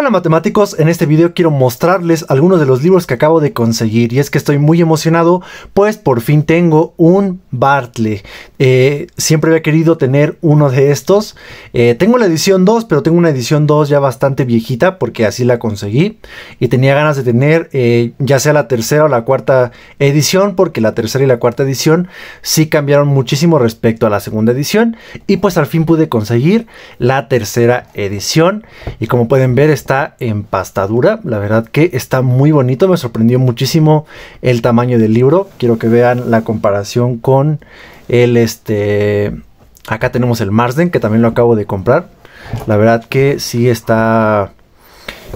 Hola matemáticos, en este video quiero mostrarles algunos de los libros que acabo de conseguir y es que estoy muy emocionado pues por fin tengo un Bartley. Eh, siempre había querido tener uno de estos. Eh, tengo la edición 2 pero tengo una edición 2 ya bastante viejita porque así la conseguí y tenía ganas de tener eh, ya sea la tercera o la cuarta edición porque la tercera y la cuarta edición sí cambiaron muchísimo respecto a la segunda edición y pues al fin pude conseguir la tercera edición y como pueden ver está en pastadura. La verdad que está muy bonito. Me sorprendió muchísimo el tamaño del libro. Quiero que vean la comparación con el este. Acá tenemos el Marsden, que también lo acabo de comprar. La verdad que sí está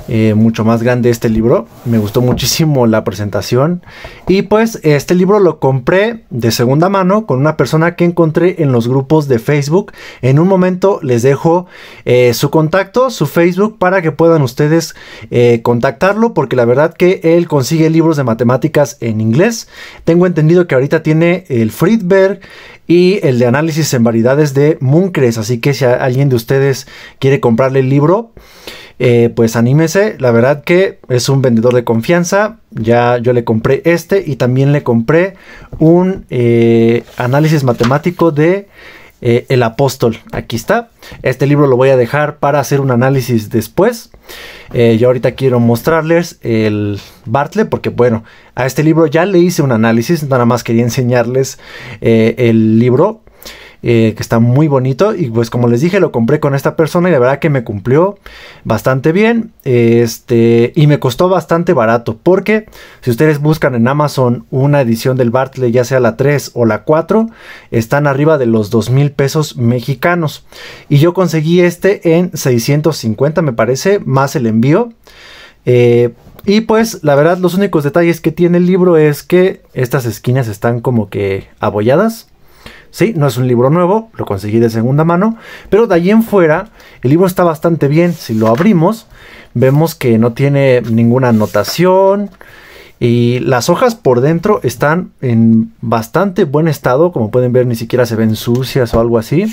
eh, mucho más grande este libro. Me gustó muchísimo la presentación. Y pues este libro lo compré de segunda mano con una persona que encontré en los grupos de Facebook. En un momento les dejo eh, su contacto, su Facebook, para que puedan ustedes eh, contactarlo. Porque la verdad que él consigue libros de matemáticas en inglés. Tengo entendido que ahorita tiene el Friedberg y el de análisis en variedades de Munkres. Así que si alguien de ustedes quiere comprarle el libro, eh, pues anímese. La verdad que es un vendedor de confianza. Ya yo le compré este y también le compré un eh, análisis matemático de eh, El Apóstol. Aquí está. Este libro lo voy a dejar para hacer un análisis después. yo ahorita quiero mostrarles el Bartlett porque bueno, a este libro ya le hice un análisis. Nada más quería enseñarles el libro eh, que está muy bonito. Y pues como les dije, lo compré con esta persona y la verdad que me cumplió bastante bien. Este, y me costó bastante barato. Porque si ustedes buscan en Amazon una edición del Bartley, ya sea la 3 o la 4, están arriba de los 2 mil pesos mexicanos. Y yo conseguí este en 650, me parece, más el envío. Eh, y pues la verdad los únicos detalles que tiene el libro es que estas esquinas están como que abolladas. Sí, no es un libro nuevo, lo conseguí de segunda mano, pero de allí en fuera el libro está bastante bien. Si lo abrimos, vemos que no tiene ninguna anotación y las hojas por dentro están en bastante buen estado, como pueden ver ni siquiera se ven sucias o algo así.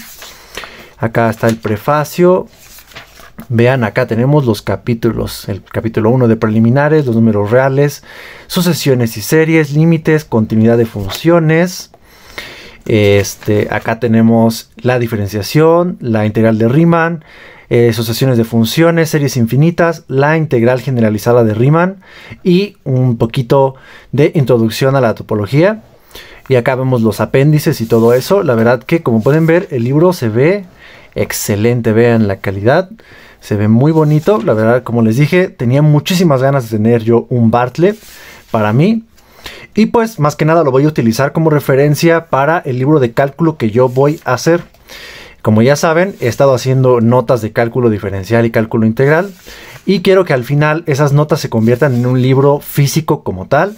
Acá está el prefacio. Vean, acá tenemos los capítulos. El capítulo 1 de preliminares, los números reales, sucesiones y series, límites, continuidad de funciones, este, acá tenemos la diferenciación, la integral de Riemann, eh, asociaciones de funciones, series infinitas, la integral generalizada de Riemann y un poquito de introducción a la topología. Y acá vemos los apéndices y todo eso. La verdad que como pueden ver el libro se ve excelente, vean la calidad. Se ve muy bonito, la verdad como les dije tenía muchísimas ganas de tener yo un Bartlett para mí y pues más que nada lo voy a utilizar como referencia para el libro de cálculo que yo voy a hacer. Como ya saben, he estado haciendo notas de cálculo diferencial y cálculo integral. Y quiero que al final esas notas se conviertan en un libro físico como tal.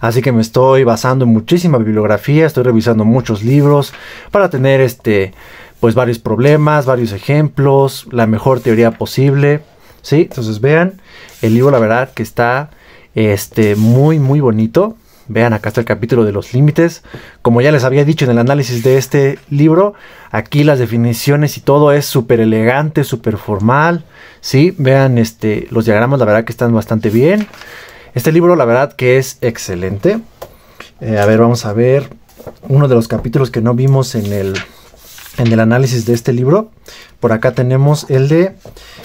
Así que me estoy basando en muchísima bibliografía, estoy revisando muchos libros para tener este pues varios problemas, varios ejemplos, la mejor teoría posible, ¿sí? Entonces vean, el libro la verdad que está este muy muy bonito. Vean, acá está el capítulo de los límites. Como ya les había dicho en el análisis de este libro, aquí las definiciones y todo es súper elegante, súper formal. Sí, vean este, los diagramas, la verdad que están bastante bien. Este libro, la verdad que es excelente. Eh, a ver, vamos a ver uno de los capítulos que no vimos en el, en el análisis de este libro. Por acá tenemos el de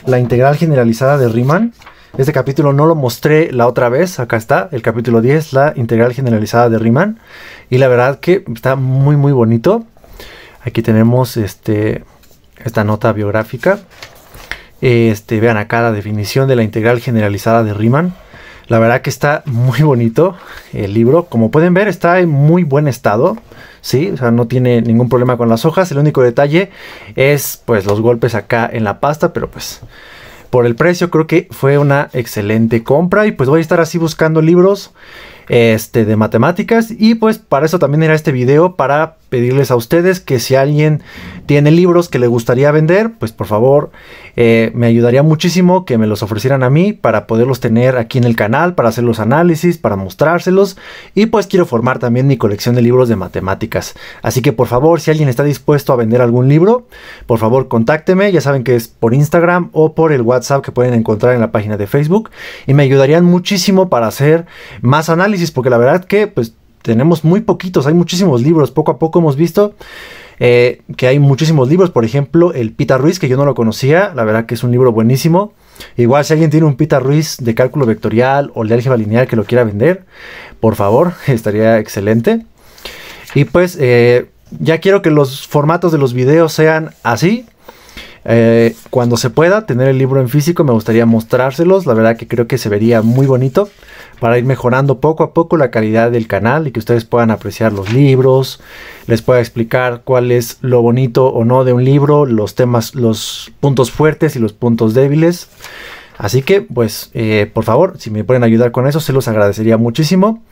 la integral generalizada de Riemann. Este capítulo no lo mostré la otra vez, acá está, el capítulo 10, la integral generalizada de Riemann. Y la verdad que está muy muy bonito. Aquí tenemos este, esta nota biográfica. Este, vean acá la definición de la integral generalizada de Riemann. La verdad que está muy bonito el libro. Como pueden ver, está en muy buen estado. Sí, o sea, no tiene ningún problema con las hojas. El único detalle es pues los golpes acá en la pasta, pero pues por el precio creo que fue una excelente compra. Y pues voy a estar así buscando libros este, de matemáticas. Y pues para eso también era este video para pedirles a ustedes que si alguien tiene libros que le gustaría vender, pues por favor eh, me ayudaría muchísimo que me los ofrecieran a mí para poderlos tener aquí en el canal, para hacer los análisis, para mostrárselos. Y pues quiero formar también mi colección de libros de matemáticas. Así que por favor, si alguien está dispuesto a vender algún libro, por favor contácteme, ya saben que es por Instagram o por el WhatsApp que pueden encontrar en la página de Facebook. Y me ayudarían muchísimo para hacer más análisis porque la verdad que pues tenemos muy poquitos, hay muchísimos libros, poco a poco hemos visto eh, que hay muchísimos libros, por ejemplo el Pita Ruiz, que yo no lo conocía, la verdad que es un libro buenísimo. Igual si alguien tiene un Pita Ruiz de cálculo vectorial o de álgebra lineal que lo quiera vender, por favor, estaría excelente. Y pues eh, ya quiero que los formatos de los videos sean así. Eh, cuando se pueda tener el libro en físico me gustaría mostrárselos, la verdad que creo que se vería muy bonito para ir mejorando poco a poco la calidad del canal y que ustedes puedan apreciar los libros, les pueda explicar cuál es lo bonito o no de un libro, los temas, los puntos fuertes y los puntos débiles. Así que, pues, eh, por favor, si me pueden ayudar con eso, se los agradecería muchísimo.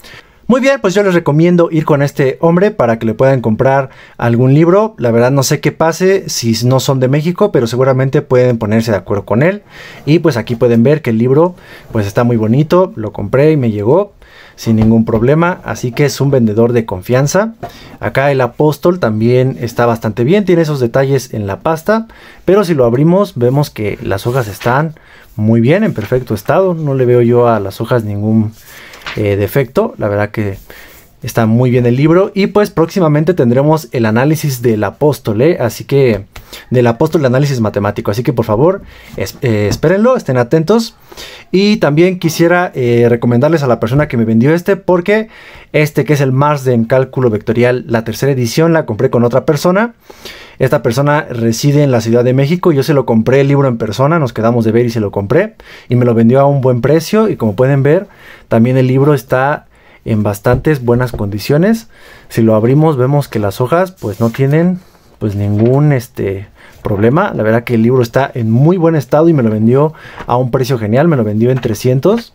Muy bien, pues yo les recomiendo ir con este hombre para que le puedan comprar algún libro. La verdad no sé qué pase si no son de México, pero seguramente pueden ponerse de acuerdo con él. Y pues aquí pueden ver que el libro pues está muy bonito. Lo compré y me llegó sin ningún problema. Así que es un vendedor de confianza. Acá el apóstol también está bastante bien. Tiene esos detalles en la pasta. Pero si lo abrimos vemos que las hojas están muy bien, en perfecto estado. No le veo yo a las hojas ningún eh, defecto. La verdad que está muy bien el libro. Y pues próximamente tendremos el análisis del apóstol, ¿eh? así que del apóstol de análisis matemático. Así que por favor, eh, espérenlo, estén atentos. Y también quisiera recomendarles a la persona que me vendió este, porque este que es el Mars en cálculo vectorial, la tercera edición, la compré con otra persona. Esta persona reside en la Ciudad de México. Yo se lo compré el libro en persona, nos quedamos de ver y se lo compré. Y me lo vendió a un buen precio. Y como pueden ver, también el libro está en bastantes buenas condiciones. Si lo abrimos vemos que las hojas pues no tienen pues ningún este problema. La verdad que el libro está en muy buen estado y me lo vendió a un precio genial. Me lo vendió en 300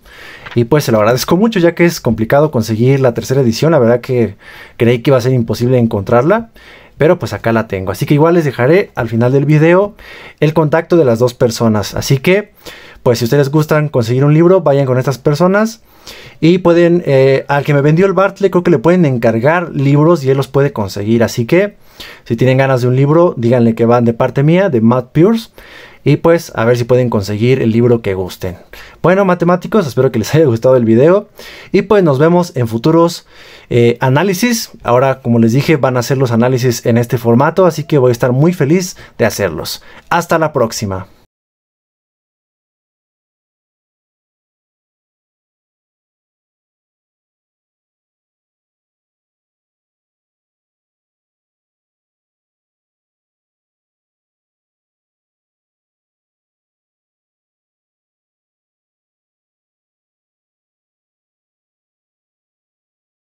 y pues se lo agradezco mucho ya que es complicado conseguir la tercera edición. La verdad que creí que iba a ser imposible encontrarla pero pues acá la tengo. Así que igual les dejaré al final del video el contacto de las dos personas. Así que pues si ustedes gustan conseguir un libro, vayan con estas personas. Y pueden, eh, al que me vendió el Bartley, creo que le pueden encargar libros y él los puede conseguir. Así que, si tienen ganas de un libro, díganle que van de parte mía, de Matt Pierce. Y pues, a ver si pueden conseguir el libro que gusten. Bueno, matemáticos, espero que les haya gustado el video. Y pues nos vemos en futuros eh, análisis. Ahora, como les dije, van a hacer los análisis en este formato. Así que voy a estar muy feliz de hacerlos. Hasta la próxima.